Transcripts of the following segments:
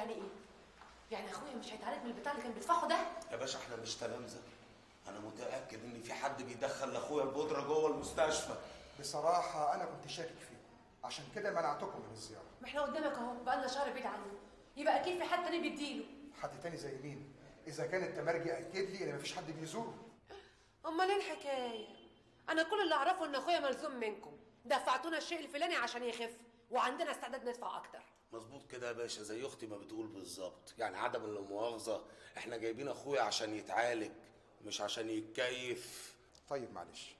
يعني إيه؟ يعني أخويا مش هيتعالج من البتاع اللي كان بيدفعه ده؟ يا باشا إحنا مش تلامذة. أنا متأكد إن في حد بيدخل لأخويا البودرة جوه المستشفى. بصراحة أنا كنت شاكك فيكم عشان كده منعتكم من الزيارة. ما إحنا قدامك أهو بقالنا شهر بعيد عنه. يبقى أكيد في حد تاني بيديله. حد تاني زي مين؟ إذا كان التمرجي أكد لي إن مفيش حد بيزوره. أمال إيه الحكاية؟ أنا كل اللي أعرفه إن أخويا ملزوم منكم. دفعتونا الشيء الفلاني عشان يخف وعندنا استعداد ندفع أكتر. مظبوط كده يا باشا زي أختي ما بتقول بالظبط. يعني عدم المؤاخذة إحنا جايبين أخويا عشان يتعالج مش عشان يتكيف. طيب معلش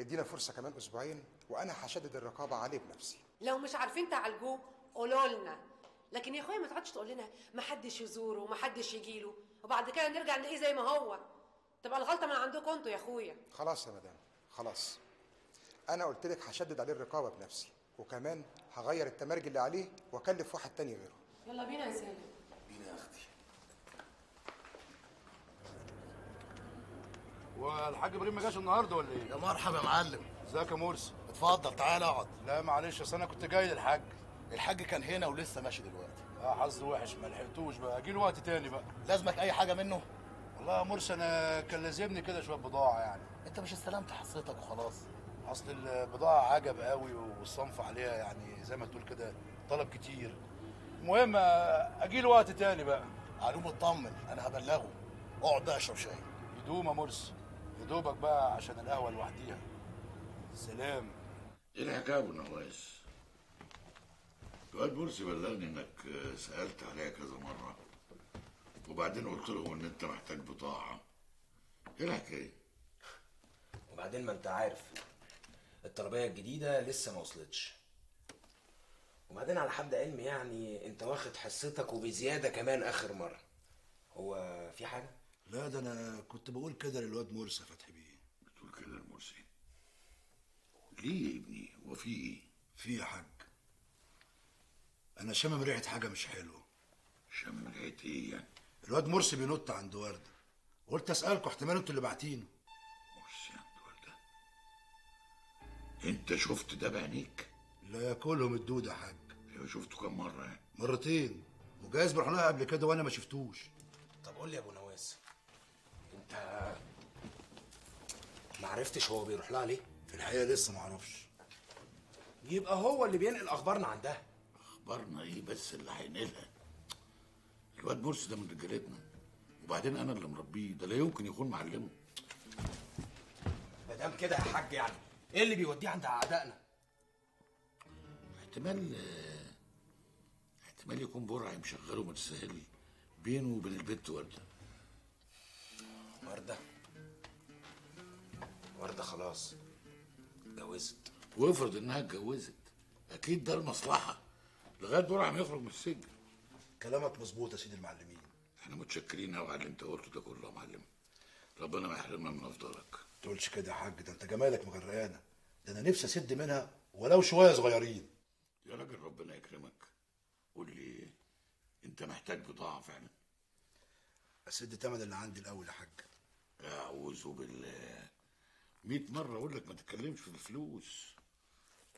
إدينا فرصة كمان أسبوعين وأنا هشدد الرقابة عليه بنفسي. لو مش عارفين تعالجوه قولوا لنا. لكن يا أخويا ما تقعدش تقول لنا ما حدش يزوره وما حدش يجي له وبعد كده نرجع نلاقيه زي ما هو. تبقى الغلطة من عندكم أنتوا يا أخويا. خلاص يا مدام خلاص. أنا قلت لك هشدد عليه الرقابة بنفسي. وكمان هغير التمرجي اللي عليه واكلف واحد تاني غيره. يلا بينا يا سالم بينا يا أختي. والحاج إبراهيم ما جاش النهارده ولا إيه؟ يا مرحبا يا معلم. إزيك يا مرسي؟ اتفضل تعال اقعد. لا معلش أصل أنا كنت جاي للحاج. الحاج كان هنا ولسه ماشي دلوقتي. آه حظ وحش ما لحقتوش بقى. أجي له وقت تاني بقى. لازمك أي حاجة منه؟ والله يا مرسي أنا كان لازمني كده شوية بضاعة يعني. أنت مش استلمت حصتك وخلاص. أصل البضاعة عجب قوي والصنف عليها يعني زي ما تقول كده طلب كتير. المهم أجي له وقت تاني بقى. علوم اطمن أنا هبلغه. اقعد بقى اشرب شاي. يدوم يا مرسي يا دوبك بقى عشان القهوة لوحديها. سلام. إيه الحكاية يا ابو نواس؟ الواد مرسي بلغني إنك سألت عليا كذا مرة وبعدين قلت له إن أنت محتاج بضاعة. إيه الحكاية؟ وبعدين ما أنت عارف. الطلبية الجديدة لسه ما وصلتش وبعدين على حد علمي يعني انت واخد حصتك وبزيادة كمان آخر مرة هو في حاجة؟ لا ده أنا كنت بقول كده للواد مرسي فتحي بيه بتقول كده المرسي ليه يا ابني؟ هو في إيه؟ في يا حاج أنا شامم ريحة حاجة مش حلوة شامم ريحة إيه يعني؟ الواد مرسي بينط عند ورده قلت أسألكوا احتمال أنتوا اللي باعتينه انت شفت ده بعينيك؟ لا ياكلهم الدود يا حاج أيوه شفته كم مرة يعني؟ مرتين وجايز بروح لها قبل كده وأنا ما شفتوش طب قول لي يا ابو نواس انت ما عرفتش هو بيروح لها ليه؟ في الحقيقة لسه ما أعرفش يبقى هو اللي بينقل اخبارنا عندها اخبارنا إيه بس اللي هينقلها؟ الواد مرسي ده من رجالتنا وبعدين أنا اللي مربيه ده لا يمكن يكون معلمه ما دام كده يا حاج يعني إيه اللي بيوديه عند اعدائنا؟ احتمال احتمال يكون برعي مشغله متسهل بينه وبين البت وردة. وردة؟ وردة خلاص اتجوزت. وافرض انها اتجوزت أكيد ده المصلحة. لغاية برعي ما يخرج من السجن. كلامك مظبوط يا سيدي المعلمين. إحنا متشكرين قوي على اللي انت قلته ده كله يا معلم. ربنا ما يحرمنا من افضلك تقولش كده يا حاج ده انت جمالك مغرقانة. ده أنا نفسي اسد منها ولو شوية صغيرين. يا راجل ربنا يكرمك. قول لي انت محتاج بضاعة فعلا؟ اسد تمن اللي عندي الأول يا حاج. أعوذ بالله. مئة مرة أقول لك ما تتكلمش في الفلوس.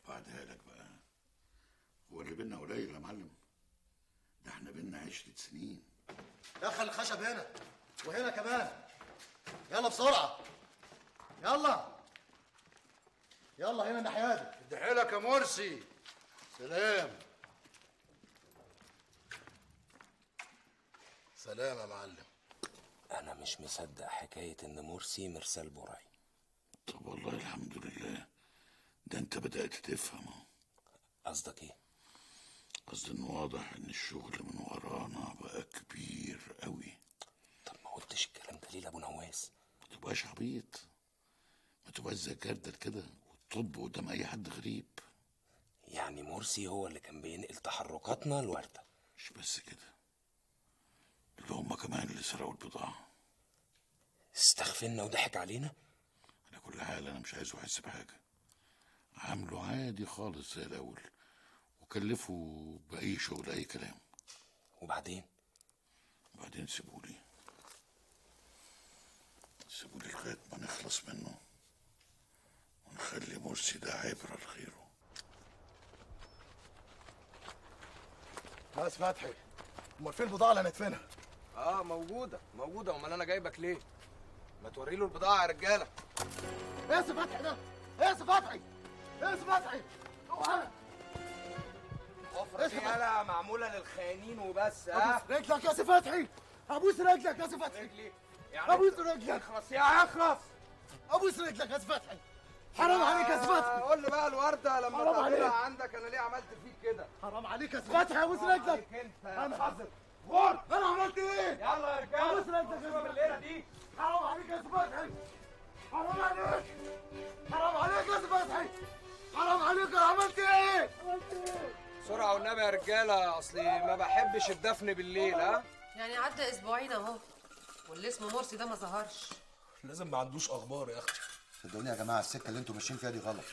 بعدها لك بقى. هو اللي بينا قليل يا معلم؟ ده إحنا بينا عشرة سنين. دخل الخشب هنا وهنا كمان. يلا بسرعة. يلا. يلا هنا ادي حيلك يا مرسي. سلام. سلام يا معلم. أنا مش مصدق حكاية إن مرسي مرسال برعي طب والله الحمد لله. ده أنت بدأت تفهم. قصدك إيه؟ قصدي انه واضح إن الشغل من ورانا بقى كبير قوي طب ما قلتش الكلام ده ليه لأبو نواس؟ ما تبقاش عبيط. زي جردل كده وتطب قدام أي حد غريب؟ يعني مرسي هو اللي كان بينقل تحركاتنا لوردة. مش بس كده اللي هم كمان اللي سرقوا البضاعة. استغفلنا وضحك علينا؟ على كل حال أنا مش عايزه يحس بحاجة. عامله عادي خالص زي الأول وكلفه بأي شغل أي كلام. وبعدين؟ وبعدين سيبولي. سيبولي لغاية ما نخلص منه. مرسي ده عبرة لغيره يا سي فتحي أمال فين البضاعة اللي هندفنها آه موجودة. موجودة. أمال أنا جايبك ليه؟ ما توري له البضاعة يا رجالة. إيه يا سي فتحي ده. إيه يا سي فتحي إيه يا سي فتحي اوعى حفرة دي يالا معمولة للخاينين وبس ها أبوس رجلك يا سي فتحي أبوس رجلك يا سي فتحي رجلي. يعني أبوس رجلك. اخلص يا اخلص أبوس رجلك يا سي فتحي حرام عليك يا سي فتحي. قول لي بقى الورده لما حرام تعملها عليك. عندك أنا ليه عملت فيك كده؟ حرام عليك يا سي فتحي. أبوس رجلك. عليك يا أنا حازم غور أنا عملت إيه؟ يلا يا رجالة أبوس رجلك يا شوف سي الليلة دي. حرام عليك يا فتحي. حرام عليك. حرام عليك يا فتحي. حرام عليك. أنا عملت إيه؟ عملت إيه؟ بسرعة والنبي يا رجالة أصلي ما بحبش الدفن بالليل ها؟ يعني عدى أسبوعين أهو واللي اسمه مرسي ده ما ظهرش. لازم ما عندوش أخبار يا أختي. صدقوني يا جماعة السكة اللي أنتوا ماشيين فيها دي غلط.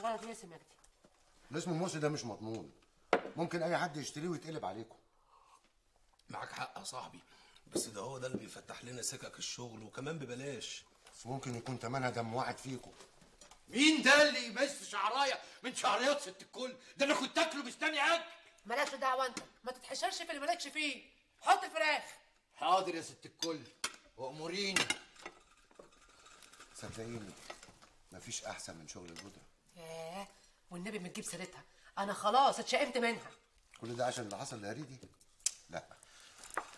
غلط ليه يا سي مجدي الاسم الموسي ده مش مضمون. ممكن أي حد يشتريه ويتقلب عليكم. معاك حق يا صاحبي بس ده هو ده اللي بيفتح لنا سكك الشغل وكمان ببلاش. بس ممكن يكون تمنها دم واحد فيكم. مين ده اللي يمس شعرايه من شعريات ست الكل. ده أنا كنت اكله مستني اكل. مالكش دعوة انت. ما تتحشرش في اللي مالكش فيه. حط الفراخ حاضر يا ست الكل. وأموريني. صدقيني مفيش أحسن من شغل البودرة. ياه والنبي ما تجيب سيرتها. أنا خلاص اتشائمت منها. كل ده عشان اللي حصل لهريدي؟ لا.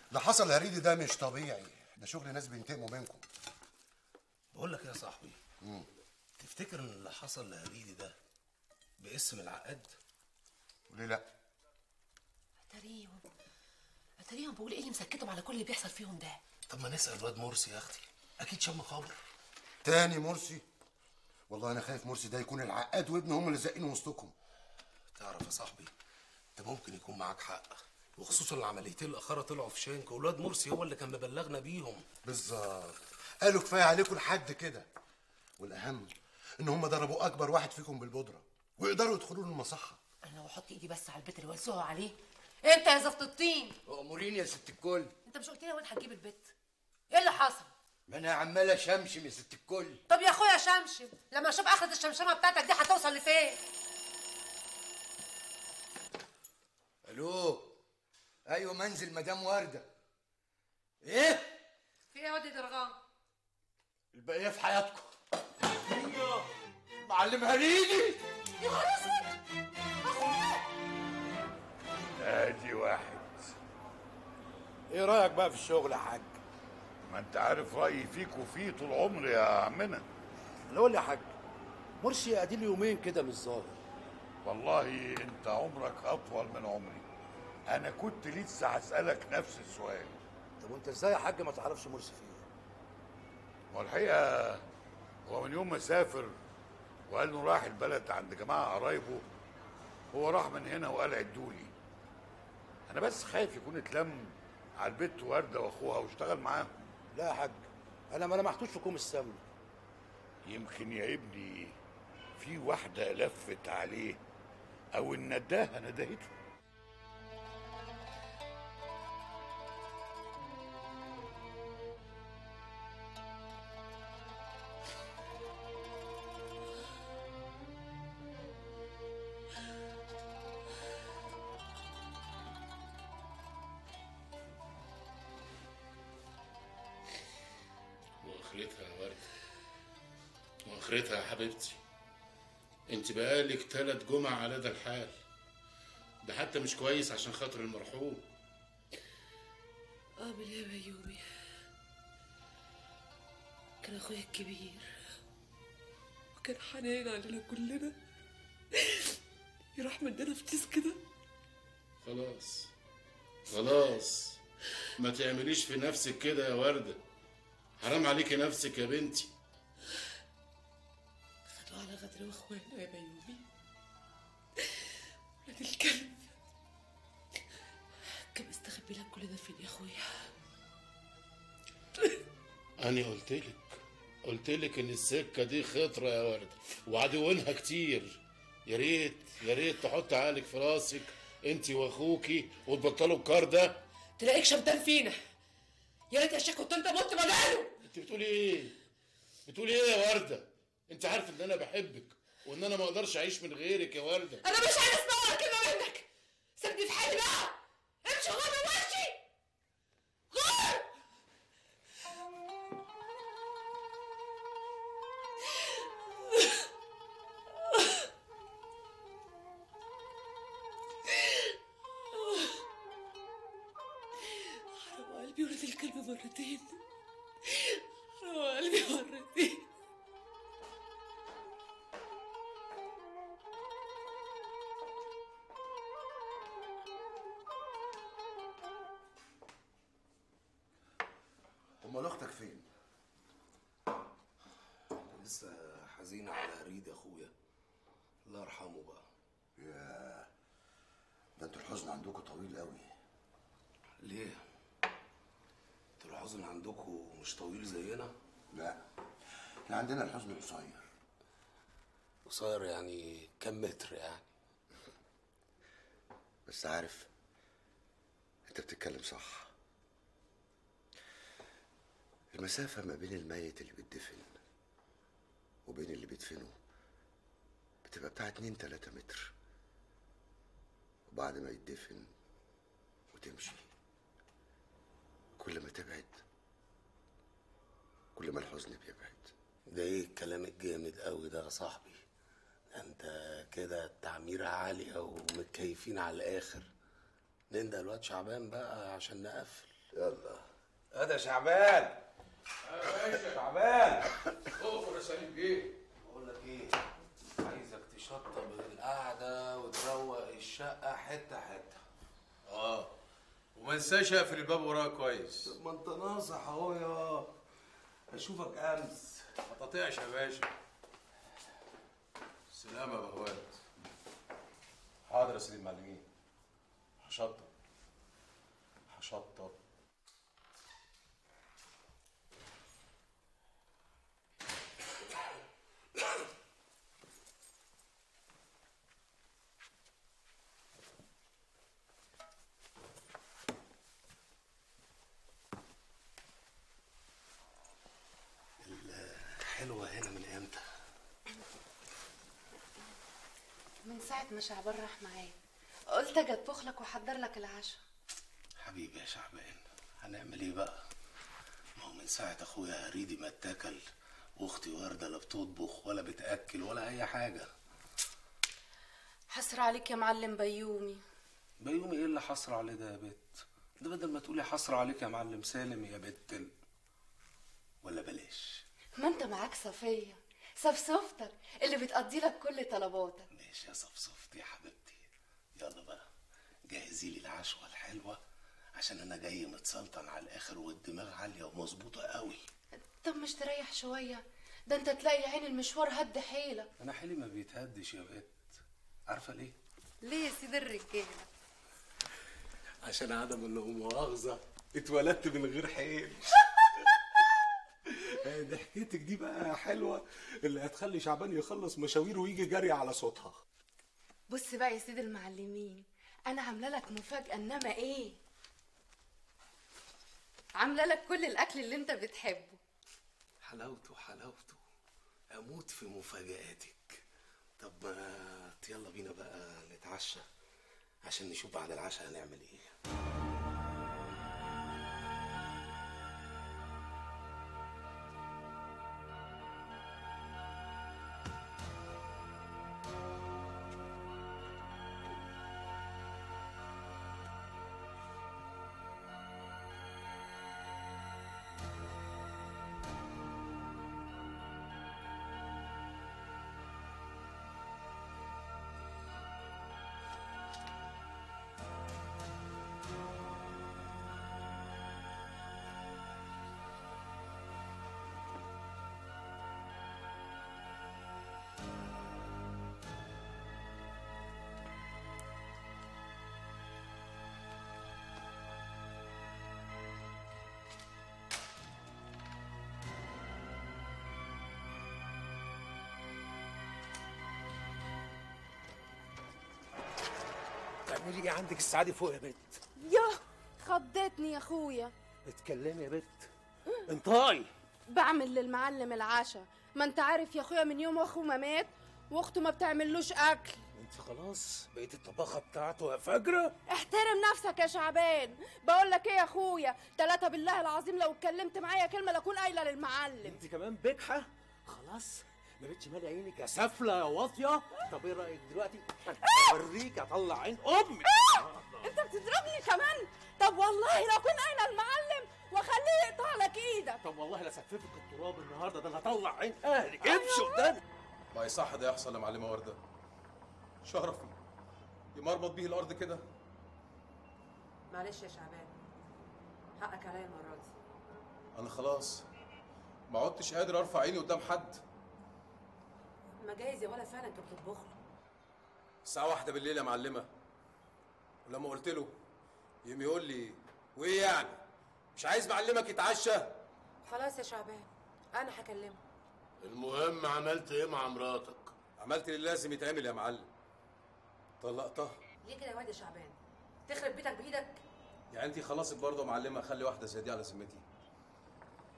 اللي حصل لهريدي ده مش طبيعي. ده شغل ناس بينتقموا منكم. بقول لك يا صاحبي تفتكر ان اللي حصل لهريدي ده باسم العقاد وليه لا. اتاريهم اتاريهم بقول إيه اللي مسكتهم على كل اللي بيحصل فيهم ده؟ طب ما نسأل الواد مرسي يا أختي. أكيد شم خبر. تاني مرسي؟ والله أنا خايف مرسي ده يكون العقاد وابنه هم اللي زقين وسطكم. تعرف يا صاحبي أنت ممكن يكون معاك حق. وخصوصا العمليتين الاخرى طلعوا في شنك والواد مرسي هو اللي كان مبلغنا بيهم. بالظبط. قالوا كفاية عليكم لحد كده. والأهم إن هم ضربوا أكبر واحد فيكم بالبودرة ويقدروا يدخلوا له المصحه أنا لو أحط إيدي بس على البيت اللي وزعوا عليه. أنت يا زفت الطين. اموريني يا ست الكل. أنت مش قلت لي وين هتجيب البيت. إيه اللي حصل ما أنا عمال أشمشم يا ست الكل. طب يا أخويا شمشم لما أشوف اخرة الشمشمة بتاعتك دي هتوصل لفين؟ ألو؟ أيوه منزل مدام وردة. إيه؟ في إيه يا واد درغام البقيه في حياتكم؟ معلم هريدي يا نهار أسود! آدي واحد. إيه رأيك بقى في الشغل يا حاج؟ ما انت عارف رأيي فيك وفيه طول عمري يا عمنا لا قول لي يا حاج مرسي ادي له يومين كده مش ظاهر. والله انت عمرك أطول من عمري. أنا كنت لسه هسألك نفس السؤال. طب وانت إزاي يا حاج ما تعرفش مرسي فين والحقيقة هو من يوم ما سافر وقال انه راح البلد عند جماعة قرايبه هو راح من هنا وقال عدولي أنا بس خايف يكون اتلم على البت وردة وأخوها واشتغل معاهم. لا يا حاج أنا ما لمحتوش في كوم السمن يمكن يا ابني في واحدة لفت عليه أو النداهه ندهته حبيبتي. انت بقالك تلات جمع على ده الحال. ده حتى مش كويس عشان خاطر المرحوم. اعمل إيه يا بيومي كان أخويا الكبير. وكان حنين علينا كلنا. يروح مننا في تيس كده. خلاص. خلاص. ما تعمليش في نفسك كده يا وردة. حرام عليكي نفسك يا بنتي. على غدر واخوانا يا بيومي. ولاد الكلب. كان مستخبي لك كل ده فين يا اخويا أنا قلت لك قلت لك إن السكة دي خطرة يا وردة وعدوينها كتير. يا ريت يا ريت تحط عقلك في راسك أنت وأخوكي وتبطلوا الكار ده. تلاقيك شمتان فينا. يا ريت يا شيخ كنت أنت مت مجاله أنت بتقولي إيه؟ بتقولي إيه يا وردة؟ انت عارف ان أنا بحبك وان أنا ما أقدرش اعيش من غيرك يا ورده أنا مش عايز اسمع مش طويل زينا؟ لا إحنا عندنا الحزن قصير قصير يعني كم متر يعني؟ بس عارف انت بتتكلم صح المسافة ما بين الميت اللي بيتدفن وبين اللي بيدفنه بتبقى بتاع اتنين تلاتة متر وبعد ما يتدفن وتمشي كل ما تبعد كل ما الحزن بيبعد. ده إيه الكلام الجامد قوي ده يا صاحبي؟ أنت كده التعميرة عالية ومتكيفين على الآخر. ننده الواد شعبان بقى عشان نقفل. يلا. هذا شعبان. شعبان. اقفل يا سليم بيه بقول لك إيه؟ عايزك تشطب القعدة وتروق الشقة حتة حتة. آه. وما انساش أقفل الباب وراك كويس. ما أنت ناصح أهو يا أشوفك أمس. ما تطيعش يا باشا. سلام يا بهوات حاضر يا سيدي المعلمين. هشطب. هشطب الحلوه هنا من إمتى من ساعة ما شعبان راح معايا. قلت أجي اطبخ لك وأحضر لك العشاء. حبيبي يا شعبان هنعمل إيه بقى؟ ما هو من ساعة أخويا هريدي ما اتكل وأختي ورده لا بتطبخ ولا بتأكل ولا أي حاجة. حسر عليك يا معلم بيومي. بيومي إيه اللي حصر عليه ده يا بت؟ ده بدل ما تقولي حصر عليك يا معلم سالم يا بت ولا بلاش. ما أنت معاك صفية. صفصفتك اللي بتقضي لك كل طلباتك. ماشي يا صفصفتي يا حبيبتي. يلا بقى جهزي لي العشوة الحلوة عشان أنا جاي متسلطن على الآخر والدماغ عالية ومظبوطة قوي. طب مش تريح شوية؟ ده أنت تلاقي عين المشوار هد حيلك. أنا حيلي ما بيتهدش يا بت عارفة ليه؟ ليه يا سيد الرجالة؟ عشان عدم اللي مؤاخذة. اتولدت من غير حيل. ضحكتك دي بقى حلوة اللي هتخلي شعبان يخلص مشاويره ويجي جري على صوتها. بص بقى يا سيد المعلمين أنا عاملة لك مفاجأة إنما إيه؟ عاملة لك كل الأكل اللي أنت بتحبه. حلاوته حلاوته. أموت في مفاجآتك. طب ما يلا بينا بقى نتعشى عشان نشوف بعد العشاء هنعمل إيه. تعملي إيه عندك السعادة فوق يا بت ياه خضتني يا أخويا. اتكلمي يا بت انطقي. بعمل للمعلم العشاء. ما أنت عارف يا أخويا من يوم اخوه ما مات وأخته ما بتعملوش أكل. أنت خلاص بقيت الطباخة بتاعته يا فجرة. احترم نفسك يا شعبان. بقول لك إيه يا أخويا؟ ثلاثة بالله العظيم لو اتكلمت معايا كلمة لاكون قايلة للمعلم. أنت كمان بجحة؟ خلاص ما بقتش مالي عينك يا سفله يا واطية. طب إيه رأيك دلوقتي؟ اوريك اطلع عين أمك أنت بتضربني كمان؟ طب والله لو كنت قايلة المعلم واخليه يقطع لك إيدك. طب والله لا سففك التراب النهارده ده أنا هطلع عين اهلك امشي قدامي. ما يصح ده يحصل يا معلمه وردة. شرفي يمرمط بيه الأرض كده. معلش يا شعبان حقك عليا المره دي أنا خلاص ما عدتش قادر أرفع عيني قدام حد. ما جايز يا ولا فعلا كانت بتطبخ له. الساعة واحدة بالليل يا معلمة. ولما قلت له يقوم يقول لي وإيه يعني؟ مش عايز معلمك يتعشى؟ خلاص يا شعبان أنا هكلمه. المهم عملت إيه مع مراتك؟ عملت اللي لازم يتعمل يا معلم. طلقتها. ليه كده يا واد يا شعبان؟ تخرب بيتك بإيدك؟ يعني انت خلاص برضه يا معلمة اخلي واحدة زي دي على ذمتي.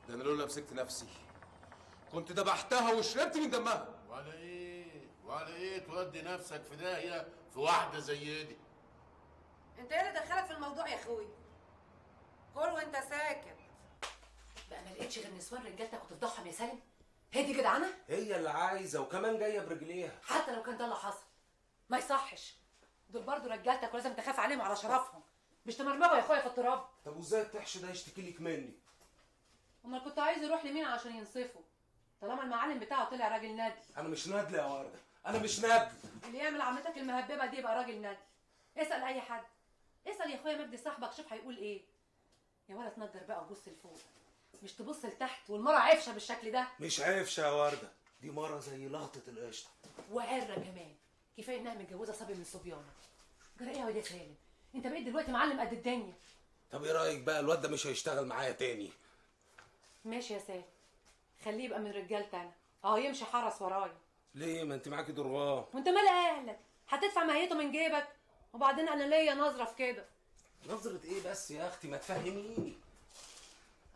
ده أنا لولا مسكت نفسي. كنت ذبحتها وشربت من دمها. ولا إيه؟ ولا إيه تودي نفسك في داهية في واحدة زي دي؟ انت إيه اللي دخلك في الموضوع يا أخوي؟ كل وانت ساكت. بقى ما لقيتش غير نسوان رجالتك وتفضحهم يا سالم؟ هي دي جدعانة؟ هي اللي عايزة وكمان جاية برجليها. حتى لو كان ده اللي حصل ما يصحش. دول برضو رجالتك ولازم تخاف عليهم على شرفهم. مش تمرمغوا يا اخويا في التراب. طب وازاي التحش ده يشتكي لك مني؟ امال كنت عايز يروح لمين عشان ينصفه؟ طالما المعلم بتاعه طلع راجل نادي. أنا مش نادله يا وردة. أنا مش نادل اللي يعمل عمتك المهببة دي يبقى راجل نادي. اسأل أي حد. اسأل يا أخويا مجدي صاحبك شوف هيقول إيه. يا ولا تنضر بقى وبص لفوق. مش تبص لتحت والمرة عفشة بالشكل ده؟ مش عفشة يا وردة. دي مرة زي لقطه القشطة. وعره كمان. كفاية إنها متجوزة صبي من صبيانة. جرى إيه يا واد يا سالم؟ أنت بقيت دلوقتي معلم قد الدنيا. طب إيه رأيك بقى الواد ده مش هيشتغل معايا تاني؟ ماشي يا سالم. خليه يبقى من رجالتي أنا. آه يمشي حرس ورايا. ليه؟ ما أنت معاكي درغام وأنت مال أهلك؟ هتدفع ماهيته من جيبك؟ وبعدين أنا ليا نظرة في كده. نظرة إيه بس يا أختي؟ ما تفهميني.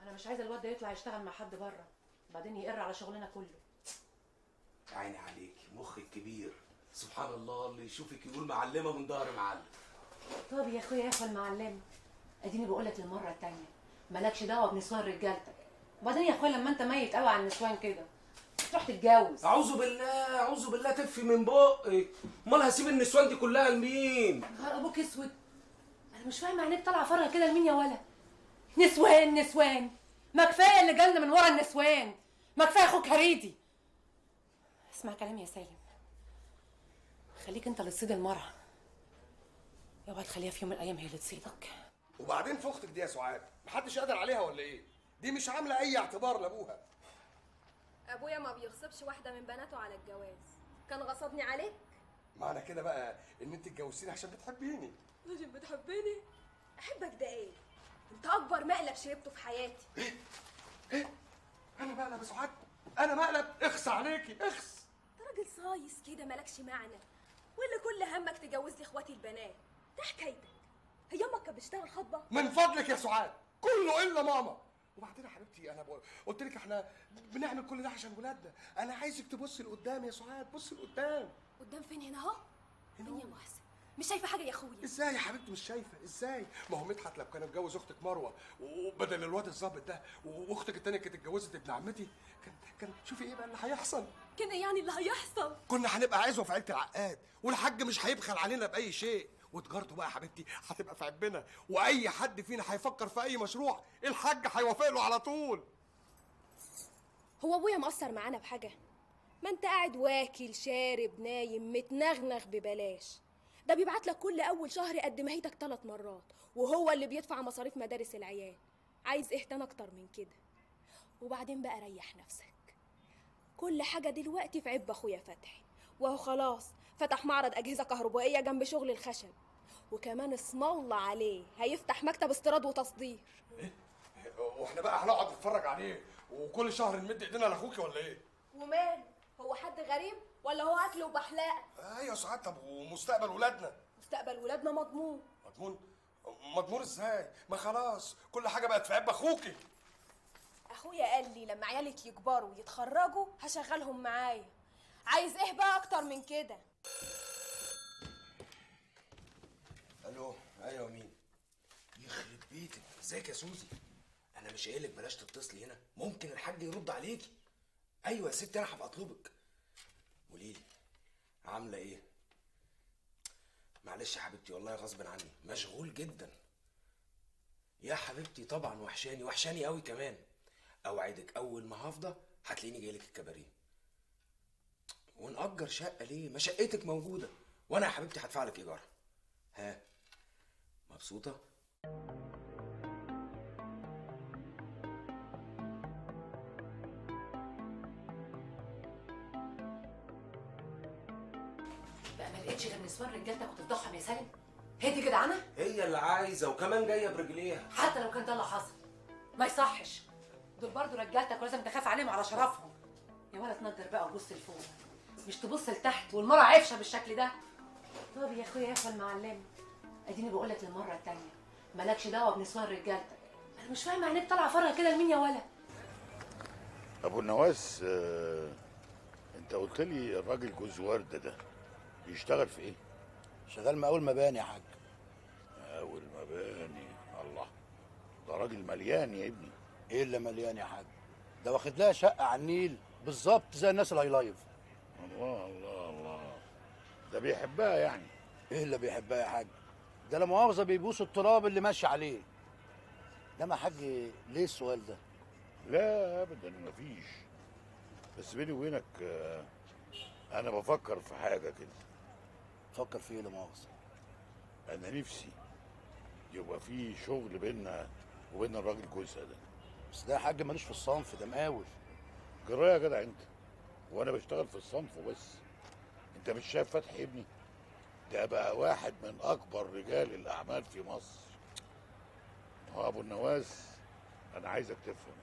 أنا مش عايزة الواد ده يطلع يشتغل مع حد بره. بعدين يقر على شغلنا كله. عيني عليكي مخك كبير. سبحان الله اللي يشوفك يقول معلمة من ظهر معلم. طب يا أخويا يا أخو المعلم. أديني بقول لك للمره التانيه مالكش دعوة بنسوان رجالتك. وبعدين يا اخويا لما انت ميت قوي على النسوان كده تروح تتجوز. أعوذ بالله أعوذ بالله تفي من بقك أمال هسيب النسوان دي كلها لمين؟ نهار أبوك أسود. أنا مش فاهمة عينيك طالعة فرقه كده لمين يا ولا نسوان نسوان. ما كفاية اللي جالنا من ورا النسوان. ما كفاية أخوك هريدي. اسمع كلامي يا سالم. خليك أنت اللي تصيد المرأة اوعى تخليها في يوم من الأيام هي اللي تصيدك. وبعدين في أختك دي يا سعاد محدش قادر عليها ولا إيه؟ دي مش عاملة أي اعتبار لأبوها. أبويا ما بيغصبش واحدة من بناته على الجواز. كان غصبني عليك؟ معنى كده بقى إن أنت اتجوزتيني عشان بتحبيني. راجل بتحبني أحبك ده إيه؟ أنت أكبر مقلب شربته في حياتي. أنا مقلب يا سعاد. أنا مقلب. اخس عليكي اخس. أنت راجل صايص كده مالكش معنى. واللي كل همك تجوز لي إخواتي البنات. ده حكايتك. هي أمك كانت بتشتغل خطبة؟ من فضلك يا سعاد. كله إلا ماما. وبعدين يا حبيبتي أنا بقول قلت لك إحنا بنعمل كل ده عشان ولادنا. أنا عايزك تبصي لقدام يا سعاد بصي لقدام. قدام فين؟ هنا أهو؟ فين يا محسن مش شايفة حاجة يا أخويا؟ إزاي يا حبيبتي؟ مش شايفة. إزاي؟ ما هو مدحت لو كان اتجوز أختك مروة وبدل الواد الظابط ده وأختك التانية كانت اتجوزت ابن عمتي كان كان شوفي إيه بقى اللي هيحصل. كده يعني اللي هيحصل؟ كنا هنبقى عزوه في عيلة العقاد والحاج مش هيبخل علينا بأي شيء. وتجارته بقى يا حبيبتي هتبقى في عبنا وأي حد فينا هيفكر في أي مشروع الحاج هيوافق له على طول. هو أبويا مقصر معانا بحاجة؟ ما أنت قاعد واكل شارب نايم متنغنغ ببلاش. ده بيبعت لك كل أول شهر قد مهيتك ثلاث مرات وهو اللي بيدفع مصاريف مدارس العيال. عايز إيه تاني أكتر من كده. وبعدين بقى ريح نفسك. كل حاجة دلوقتي في عب أخويا فتحي. وهو خلاص فتح معرض أجهزة كهربائية جنب شغل الخشب. وكمان اسم الله عليه هيفتح مكتب استيراد وتصدير. وإحنا بقى هنقعد نتفرج عليه وكل شهر نمد إيدينا لأخوكي ولا إيه؟ ومال هو حد غريب ولا هو أكل وبحلاقه أيوه يا سعاد طب ومستقبل ولادنا؟ مستقبل ولادنا مضمون. مضمون؟ مضمون إزاي؟ ما خلاص كل حاجة بقت في عب أخوكي. أخويا قال لي لما عيالك يكبروا ويتخرجوا هشغلهم معايا. عايز إيه بقى أكتر من كده ألو أيوه مين؟ يخرب بيتك. إزيك يا سوزي؟ أنا مش قايلك بلاش تتصلي هنا. ممكن الحاج يرد عليكي أيوه يا ستي أنا هبقى أطلبك. قوليلي عاملة إيه؟ معلش يا حبيبتي والله غصب عني. مشغول جدا. يا حبيبتي طبعا وحشاني وحشاني قوي كمان. أوعدك أول ما هفضى هتلاقيني جايلك الكباريه. ونأجر شقة ليه؟ ما شقتك موجودة. وأنا يا حبيبتي هدفع لك ايجارها ها؟ مبسوطة؟ بقى ما لقيتش غير نسوان رجالتك وتفضحهم يا سالم. هي دي جدعانه هي اللي عايزة وكمان جاية برجليها. حتى لو كان ده اللي حصل. ما يصحش. دول برضه رجالتك ولازم تخاف عليهم على شرفهم. يا ولا تنضر بقى وبص لفوق. مش تبص لتحت والمرة عفشة بالشكل ده. طب يا أخويا يا أخويا المعلم. اديني بقول لك للمرة التانية. مالكش دعوة بنسوان رجالتك. أنا مش فاهمة عينيك طالعة فرقه كده لمين يا ولا أبو النواس آه، أنت قلت لي الراجل جوز وردة ده بيشتغل في إيه؟ شغال مقاول مباني يا حاج. مقاول مباني الله. ده راجل مليان يا ابني. إيه اللي مليان يا حاج؟ ده واخد لها شقة على النيل بالظبط زي الناس ال high life الله الله الله. ده بيحبها يعني. إيه اللي بيحبها يا حاج؟ ده لا مؤاخذة بيبوس التراب اللي ماشي عليه. انما يا حاج ليه السؤال ده؟ لا ابدا مفيش. بس بيني وبينك آه، أنا بفكر في حاجة كده. فكر في إيه لا مؤاخذة؟ أنا نفسي يبقى في شغل بيننا وبين الراجل جوزها ده. بس ده يا حاج ملوش في الصنف ده مقاول. جراية يا جدع أنت. وأنا بشتغل في الصنف وبس. أنت مش شايف فتحي ابني؟ ده بقى واحد من أكبر رجال الأعمال في مصر. هو أبو النواس. أنا عايزك تفهم.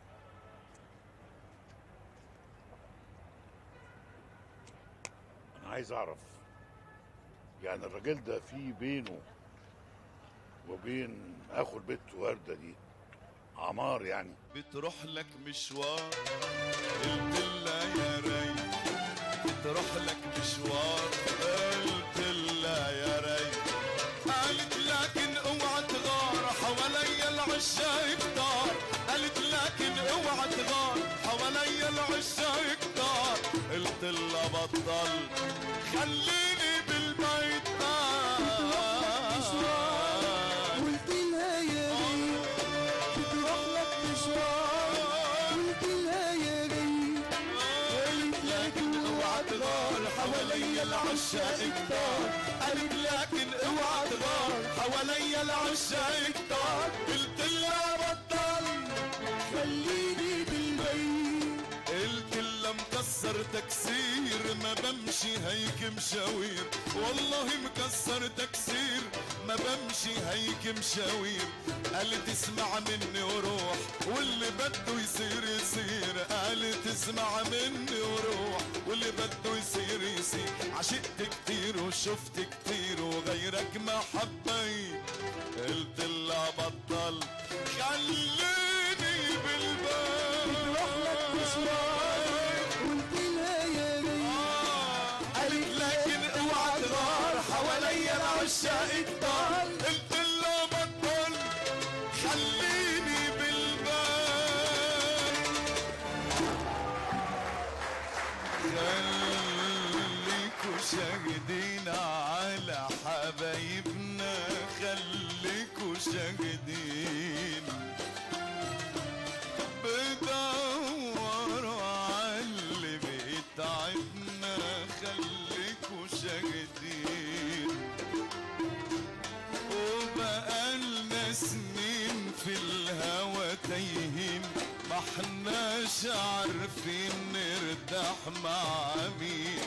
أنا عايز أعرف. يعني الراجل ده في بينه وبين أخو البت وردة دي عمار يعني؟ بتروح لك مشوار. لها يا ري بتروح لك مشوار. بطل خليني بالبيت قلت لها يا ريت بتروح لك مشوار قلت لها يا ريت قالت لكن اوعى تغار. حواليا العشاق كتار قالت لكن اوعى تغار. حواليا العشاق تكسير ما بمشي هيك مشاوير. والله مكسر تكسير ما بمشي هيك مشاوير. قالت اسمع مني وروح واللي بده يصير يصير. قالت اسمع مني وروح واللي بده يصير يصير. عشقت كتير وشفت كتير وغيرك ما حبيت. قلت لها بطل خليني مع مين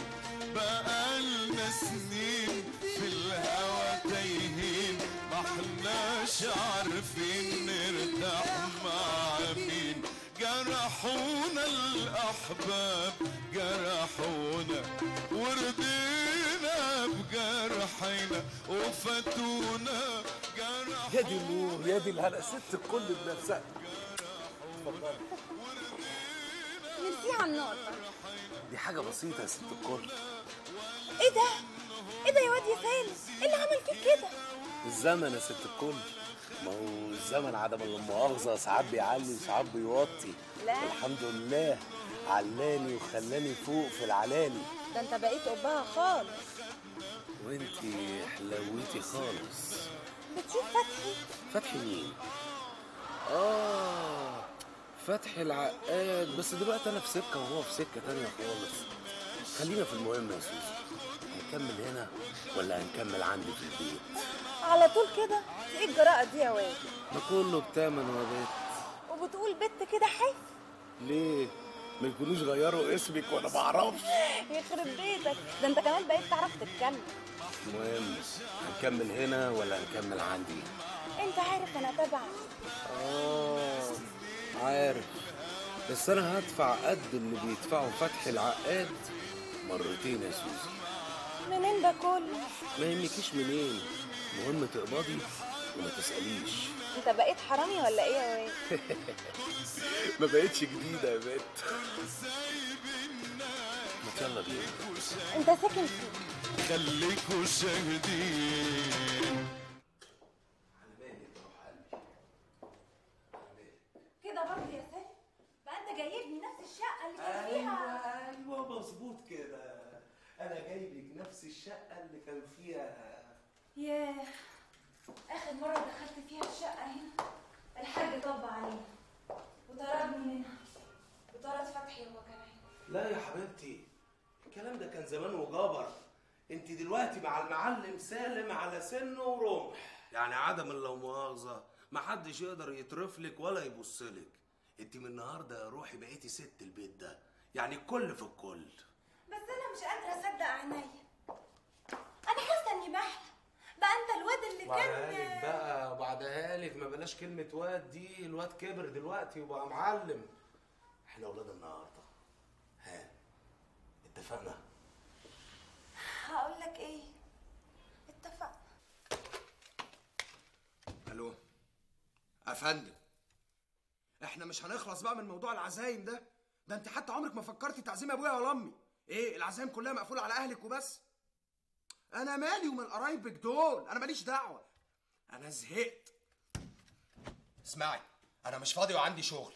بقالنا سنين في الهوى تايهين ما احناش عارفين نرتاح مع مين جرحونا الأحباب جرحونا. وردينا بجرحنا وفاتونا يا دي النور يا دي الهنا ست الكل بنفسها. اتفضلي ميرسي على النقطة دي حاجة بسيطة يا ست الكل إيه ده؟ إيه ده يا واد يا سالم؟ إيه اللي عمل فيك كده؟ الزمن يا ست الكل ما هو الزمن عدم المؤاخذة ساعات بيعلي وساعات بيوطي لا. الحمد لله علاني وخلاني فوق في العلالي ده أنت بقيت قبها خالص وإنتي حلويتي خالص بتشوف فتحي فتحي مين؟ آه فتحي العقاد. بس دلوقتي أنا في سكة وهو في سكة تانية خالص. خلينا في المهم يا سوسي هنكمل هنا ولا هنكمل عندي في البيت؟ على طول كده؟ إيه الجراءة دي يا واد؟ ما كله بتمن وبيت وبتقول بنت كده حيف؟ ليه؟ ما يكونوش غيروا اسمك وأنا ما أعرفش. يخرب بيتك. ده أنت كمان بقيت تعرف تتكلم. المهم هنكمل هنا ولا هنكمل عندي؟ أنت عارف أنا تبعك. آه. عارف. بس أنا هدفع قد اللي بيدفعه فتحي العقاد مرتين يا سوزي. منين ده كله؟ ما يهمكيش منين. المهم تقبضي وما تسأليش. انت بقيت حرامي ولا إيه يا واد؟ ما بقتش جديدة يا بنت. ما يلا بينا. انت ساكن فين؟ خليكوا شاهدين كده برضه يا سالم جايبني نفس الشقة اللي كان فيها. أيوه مظبوط كده. أنا جايب لك نفس الشقة اللي كان فيها. ياه آخر مرة دخلت فيها الشقة هنا. الحاج طب علينا وطردني منها. وطرد فتحي هو كمان. لا يا حبيبتي الكلام ده كان زمان وجبر. انت دلوقتي مع المعلم سالم على سنه ورمح. يعني عدم اللو مؤاخذه محدش يقدر يترفلك ولا يبصلك. انت من النهارده يا روحي بقيتي ست البيت ده. يعني الكل في الكل. بس أنا مش قادرة اصدق عينيا. أنا حاسة اني بحلم بقى انت الواد اللي كان لك بقى وبعدها لك ما بلاش كلمة واد دي. الواد كبر دلوقتي وبقى معلم. إحنا أولاد النهارده. ها اتفقنا؟ هقول لك إيه؟ اتفقنا. ألو. افندم. إحنا مش هنخلص بقى من موضوع العزايم ده. ده انت حتى عمرك ما فكرتي تعزيم ابويا ولا امي. إيه العزايم كلها مقفولة على أهلك وبس. أنا مالي ومال قرايبك دول؟ أنا ماليش دعوة. أنا زهقت. اسمعي أنا مش فاضي وعندي شغل.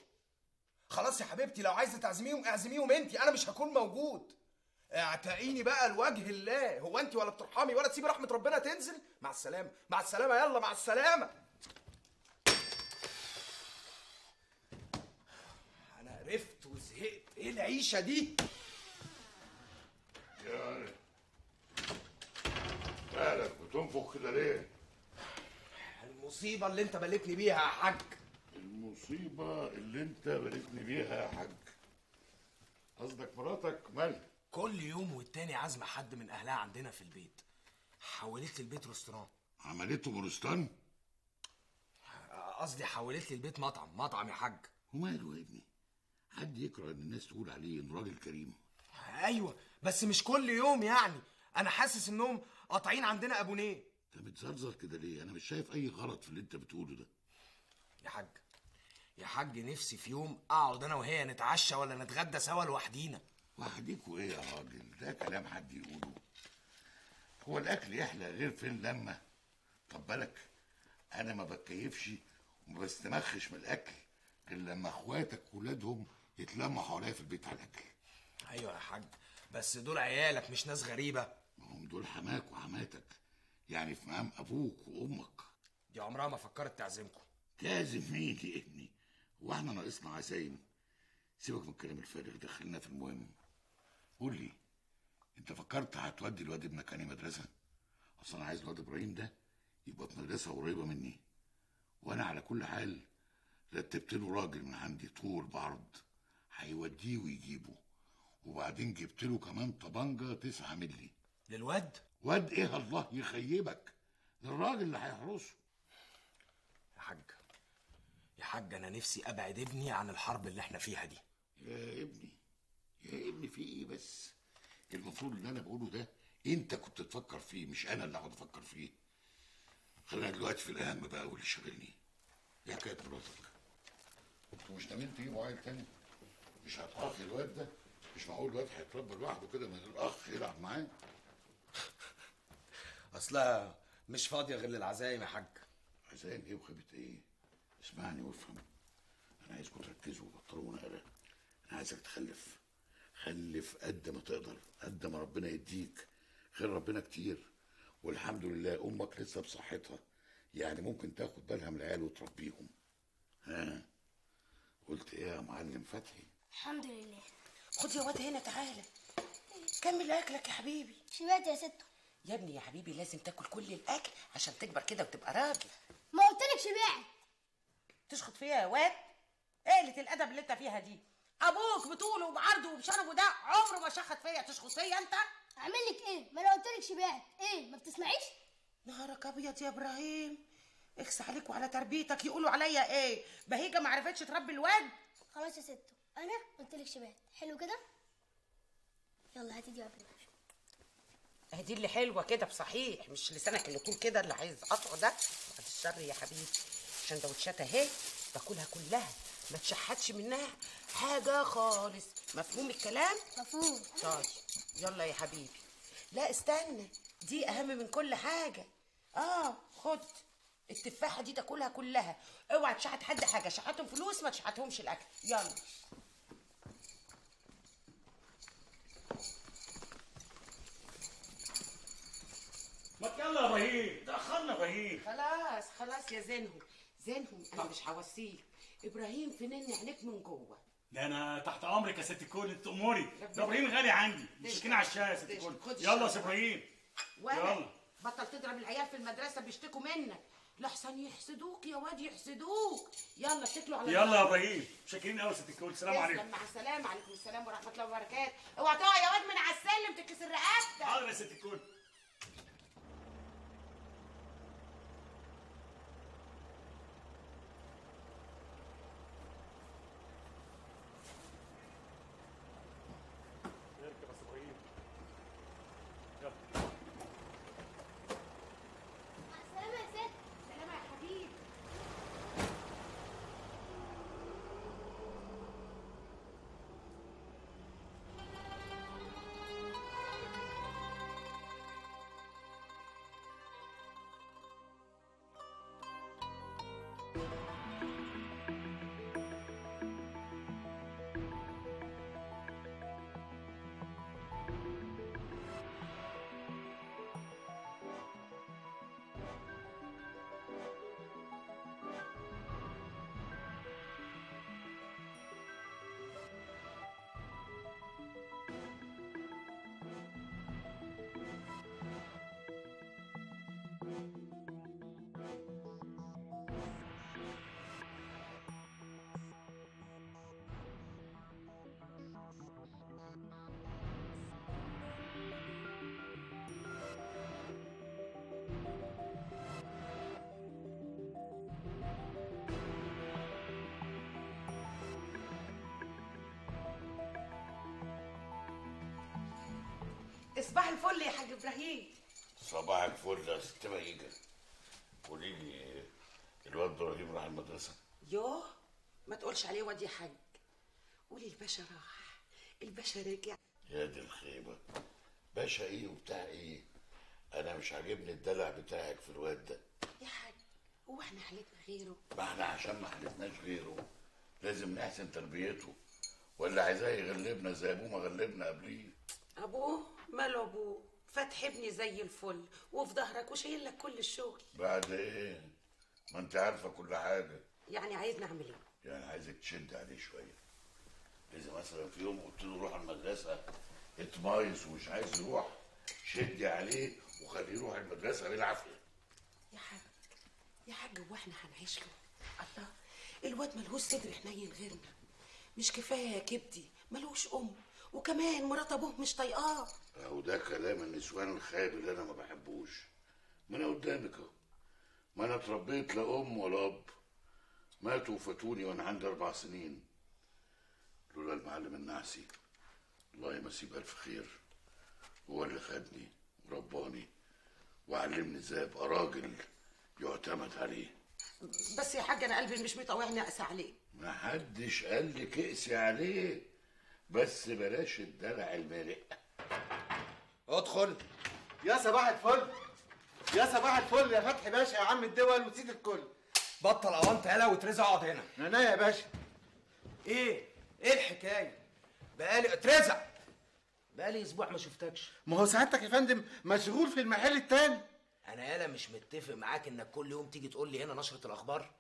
خلاص يا حبيبتي لو عايزة تعزميهم اعزميهم انت أنا مش هكون موجود. اعتقيني بقى لوجه الله. هو انت ولا بترحمي ولا تسيبي رحمة ربنا تنزل؟ مع السلامة. مع السلامة يلا مع السلامة. إيه العيشة دي؟ يعني. مالك بتنفخ كده ليه؟ المصيبة اللي انت بلتني بيها يا حاج. المصيبة اللي انت بلتني بيها يا حاج. قصدك مراتك؟ مالها؟ كل يوم والتاني عازمه حد من أهلها عندنا في البيت. حولت لي البيت ريستوران عملته مورستان؟ قصدي حولت لي البيت مطعم. مطعم يا حاج. وماله يا ابني؟ حد يكره إن الناس تقول عليه انه راجل كريم؟ أيوه بس مش كل يوم يعني. أنا حاسس إنهم قاطعين عندنا ابونيه أنت بتزرزر كده ليه؟ أنا مش شايف أي غلط في اللي أنت بتقوله ده. يا حاج يا حاج نفسي في يوم أقعد أنا وهي نتعشى ولا نتغدى سوا لوحدينا. وحديكوا إيه يا راجل؟ ده كلام حد يقوله. هو الأكل يحلى غير فين لما؟ طب بالك أنا ما بتكيفش وما بستمخش من الأكل غير لما أخواتك ولادهم يتلموا حواليا في البيت على الأكل. أيوه يا حاج بس دول عيالك مش ناس غريبة. هم دول حماك وحماتك يعني في مقام أبوك وأمك. دي عمرها ما فكرت تعزمكم. لازم مين يا ابني؟ وإحنا ناقصنا عزايم. سيبك من الكلام الفارغ ده خلينا في المهم. قول لي انت فكرت هتودي الواد ابنك انهي مدرسة؟ أصل أنا عايز الواد إبراهيم ده يبقى في مدرسة قريبة مني. وأنا على كل حال رتبت له راجل من عندي طول بعرض. هيوديه ويجيبه. وبعدين جبت له كمان طبنجه تسعة ملي للواد؟ واد إيه الله يخيبك. للراجل اللي هيحرسه. يا حاج يا حاج أنا نفسي أبعد ابني عن الحرب اللي إحنا فيها دي. يا ابني يا ابني في إيه بس؟ المفروض اللي أنا بقوله ده أنت كنت تفكر فيه مش أنا اللي اقعد أفكر فيه. خلينا دلوقتي في الأهم بقى واللي شاغلني. إيه حكايه مراتك أنتوا مش ناويين تجيبوا عيل تاني؟ مش هتأخي الواد ده. مش معقول الواد هيتربى لوحده كده من الأخ يلعب معاه؟ أصلها مش فاضية غير للعزايم يا حاج. عزايم إيه وخيبة إيه؟ اسمعني وافهم. أنا عايزكم تركزوا وبطلوا نقرة أنا عايزك تخلف. خلف قد ما تقدر قد ما ربنا يديك. خير ربنا كتير. والحمد لله أمك لسه بصحتها. يعني ممكن تاخد بالها من العيال وتربيهم. ها؟ قلت إيه يا معلم فتحي؟ الحمد لله. خد يا واد هنا تعالى. كمل أكلك يا حبيبي. شبعت يا ستو. يا ابني يا حبيبي لازم تاكل كل الأكل عشان تكبر كده وتبقى راجل. ما قلتلك شبعت. تشخط فيها يا واد. قلة الأدب اللي أنت فيها دي. أبوك بطوله وبعرضه وبشنبه ده عمره ما شخط فيا. تشخط فيا أنت. أعمل لك إيه؟ ما أنا قلتلك شبعت. إيه؟ ما بتسمعيش؟ نهارك أبيض يا إبراهيم. اخس عليك وعلى تربيتك. يقولوا عليا إيه؟ بهيجة ما عرفتش تربي الواد. خلاص يا ستو. أنا قلتلك شبعت حلو كده؟ يلا هاتي دي وقبل دي اللي حلوة كده بصحيح مش لسانك اللي طول كده اللي عايز قطعه ده. بعد الشر يا حبيبي سندوتشات اهي باكلها كلها. ما تشحتش منها حاجة خالص. مفهوم الكلام؟ مفهوم. طيب يلا يا حبيبي. لا استنى دي أهم من كل حاجة. آه خد. التفاحة دي تاكلها كلها. اوعى تشحت حد حاجة شحتهم فلوس ما تشحتهمش الأكل. يلا. ما يلا يا إبراهيم. يا إبراهيم. خلاص خلاص يا زينهم. زينهم أنا مش هوصيك. إبراهيم فنني عينيك من جوه. ده أنا تحت أمرك يا ست الكل أنت أموري. ده إبراهيم غالي عندي. مش سكين على الشاي يا ست الكل يلا يا إبراهيم. يلا. بطل تضرب العيال في المدرسة بيشتكوا منك. لحسن يحسدوك يا واد يحسدوك. يلا اتكلوا على يلا. يا إبراهيم شاكرين قوي يا ست الكل السلام تسلم، عليكم. مع السلامة عليكم السلام ورحمة الله وبركاته. اوعى تقع يا واد من على السلم تكسر رقبتك. حاضر يا ست الكل اصبح الفل يا حاج إبراهيم. صباح الفل يا ست ميجة قولي لي الواد إبراهيم راح المدرسة. يوه ما تقولش عليه واد يا حاج. قولي الباشا راح. الباشا رجع يا دي الخيبة. باشا إيه وبتاع إيه؟ أنا مش عاجبني الدلع بتاعك في الواد ده. يا حاج هو إحنا حالتنا غيره؟ ما إحنا عشان ما حلفناش غيره. لازم نحسن تربيته. ولا عايزاه يغلبنا زي أبوه ما غلبنا قبليه. أبوه؟ ماله أبوه؟ فتح ابني زي الفل وفي ظهرك وشايل لك كل الشغل. بعد إيه ما انت عارفة كل حاجة. يعني عايزني أعمل إيه؟ يعني عايزك تشد عليه شوية. اذا مثلا في يوم قلت له روح المدرسة اتمايص ومش عايز يروح شدي عليه وخليه يروح المدرسة بالعافية. يا حاج يا حاج هو إحنا هنعيش له؟ الله الواد ملهوش صدر حنين غيرنا. مش كفاية يا كبدي ملوش أم. وكمان مرات أبوه مش طايقاه. أهو ده كلام النسوان الخايب اللي أنا ما بحبوش. ما أنا قدامك أهو. ما أنا اتربيت لا أم ولا أب. ماتوا وفاتوني وأنا عندي أربع سنين. لولا المعلم النعسي. الله يمسيه بألف خير. هو اللي خدني ورباني وعلمني إزاي أبقى راجل يعتمد عليه. بس يا حاج أنا قلبي مش بيطوعني أقسى عليه. ما حدش قال لك اقسي عليه. بس بلاش الدلع المالئ. ادخل. يا صباح الفل. يا صباح الفل يا فتحي باشا يا عم الدول وسيد الكل. بطل اوانت يالا وترزع اقعد هنا. عينيا يا باشا. إيه؟ إيه الحكاية؟ بقالي اترزع. بقالي أسبوع ما شفتكش. ما هو سعادتك يا فندم مشغول في المحل التاني. أنا يالا مش متفق معاك انك كل يوم تيجي تقول لي هنا نشرة الاخبار.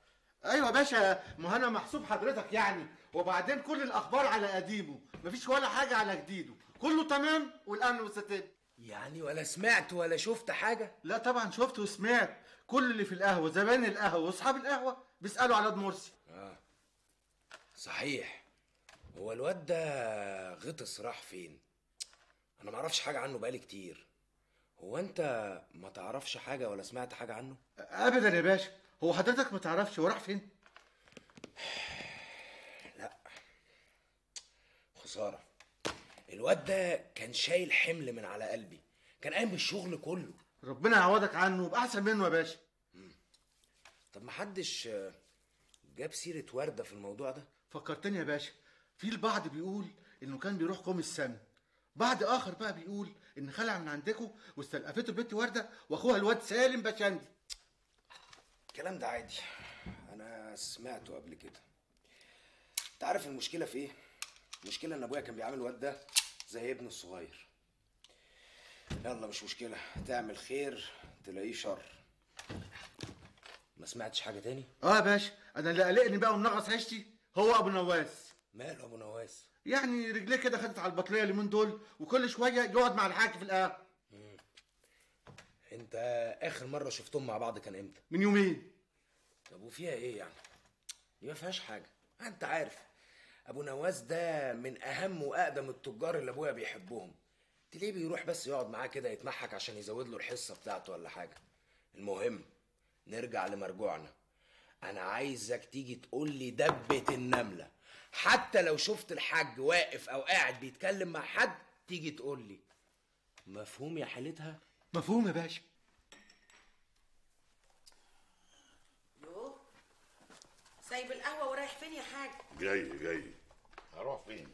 أيوه يا باشا ما أنا محسوب حضرتك يعني. وبعدين كل الأخبار على قديمه. مفيش ولا حاجة على جديده. كله تمام؟ والأمن والستين يعني ولا سمعت ولا شفت حاجة؟ لا طبعا شفت وسمعت. كل اللي في القهوة زباين القهوة وأصحاب القهوة بيسألوا على واد مرسي. آه. صحيح. هو الواد ده غطس راح فين؟ أنا ما أعرفش حاجة عنه بقالي كتير. هو أنت ما تعرفش حاجة ولا سمعت حاجة عنه؟ ابدا يا باشا. هو حضرتك ما تعرفش هو راح فين؟ خسارة. الواد ده كان شايل حمل من على قلبي. كان قايم بالشغل كله. ربنا يعوضك عنه احسن منه يا باشا. طب ما حدش جاب سيرة وردة في الموضوع ده؟ فكرتني يا باشا. في البعض بيقول إنه كان بيروح قوم السنة بعض آخر بقى بيقول إن خلع من عندكم واستلقفته البنت وردة وأخوها الواد سالم بشندي الكلام ده عادي. أنا سمعته قبل كده. أنت عارف المشكلة في إيه؟ المشكلة إن أبويا كان بيعامل الواد ده زي ابنه الصغير. يلا مش مشكلة. تعمل خير تلاقيه شر. ما سمعتش حاجة تاني؟ آه يا باشا أنا اللي قلقني بقى ومنغص عيشتي. هو أبو نواس. ماله أبو نواس؟ يعني رجليه كده خدت على البطاريه اليومين دول وكل شوية يقعد مع الحاج في القهوه أنت آخر مرة شفتهم مع بعض كان إمتى؟ من يومين. طب وفيها إيه يعني؟ دي ما فيهاش حاجة. أنت عارف أبو نواس ده من أهم وأقدم التجار اللي أبويا بيحبهم. تلاقيه بيروح بس يقعد معاه كده يتمحك عشان يزود له الحصة بتاعته ولا حاجة؟ المهم نرجع لمرجوعنا. أنا عايزك تيجي تقول لي دبة النملة. حتى لو شفت الحاج واقف أو قاعد بيتكلم مع حد تيجي تقول لي. مفهوم يا حالتها مفهوم يا باشا يوه سايب القهوة ورايح فين يا حاج؟ جاي جاي. هروح فين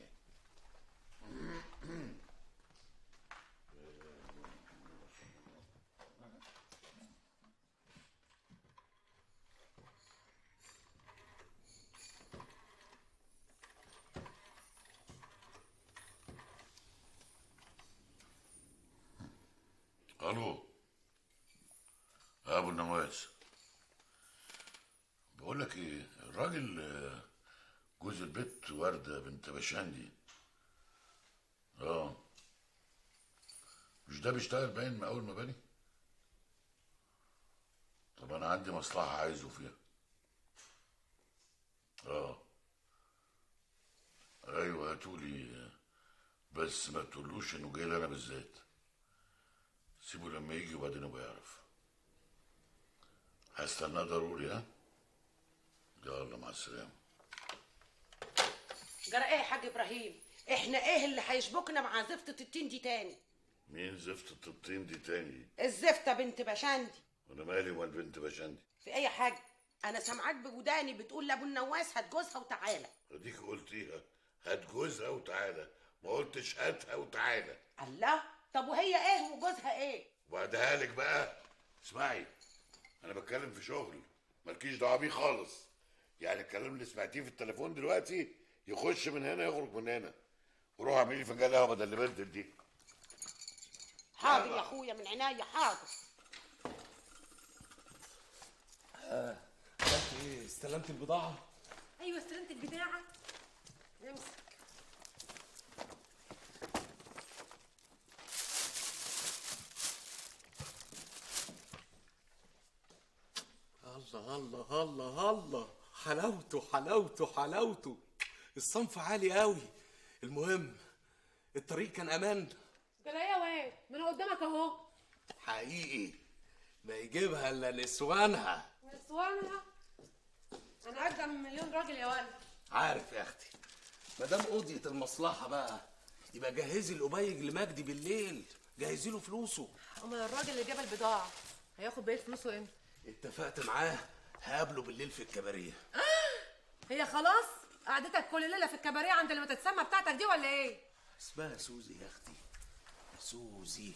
ألو ابو النواس بقول لك إيه الراجل آه، جوز البت وردة بنت بشندي آه. مش ده بيشتغل باين مقاول مباني طب أنا عندي مصلحة عايزه فيها. آه. أيوه هاتولي آه، بس ما تقولوش إنه جاي لي أنا بالذات. سيبه لما يجي وبعدين هو يعرف. هستناه ضروري ها؟ يلا مع السلامة. جرى إيه يا حاج إبراهيم؟ إحنا إيه اللي هيشبكنا مع زفته التين دي تاني؟ مين زفت الطين دي تاني؟ الزفته بنت بشندي وأنا مالي ومال بنت بشندي في اي حاجة؟ أنا سامعاك بوداني بتقول لابو النواس هات جوزها وتعالى. اديك قلتيها هات جوزها وتعالى. ما قلتش هاتها وتعالى. الله! طب وهي إيه وجوزها إيه؟ وبعدها لك بقى. اسمعي أنا بتكلم في شغل مالكيش دعوة بيه خالص. يعني الكلام اللي سمعتيه في التليفون دلوقتي يخش من هنا يخرج من هنا. وروح اعملي لي فنجان قهوه بدل اللي بنت دي. حاضر يا أخويا من عينيا حاضر. عملت إيه استلمت البضاعة؟ أيوه استلمت البتاعه امسك الله الله الله الله. حلاوته حلاوته حلاوته. الصنف عالي قوي المهم الطريق كان أمان. جرى إيه يا واد ما أنا قدامك أهو. حقيقي. ما يجيبها إلا نسوانها. نسوانها؟ أنا اقدم من مليون راجل يا ولد عارف يا أختي ما دام قضيت المصلحة بقى يبقى جهزي القبيج لمجدي بالليل. جهزي له فلوسه. أمال الراجل اللي جاب البضاعة هياخد بقية فلوسه إمتى؟ اتفقت معاه. هقابله بالليل في الكباريه. هي خلاص؟ قعدتك كل ليله في الكباريه عند اللي بتتسمى بتاعتك دي ولا إيه؟ اسمها سوزي يا أختي. سوزي.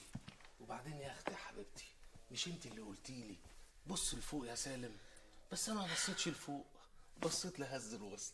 وبعدين يا أختي يا حبيبتي مش انت اللي قلتي لي؟ بص لفوق يا سالم. بس أنا ما بصيتش لفوق بصيت لهز الوسط.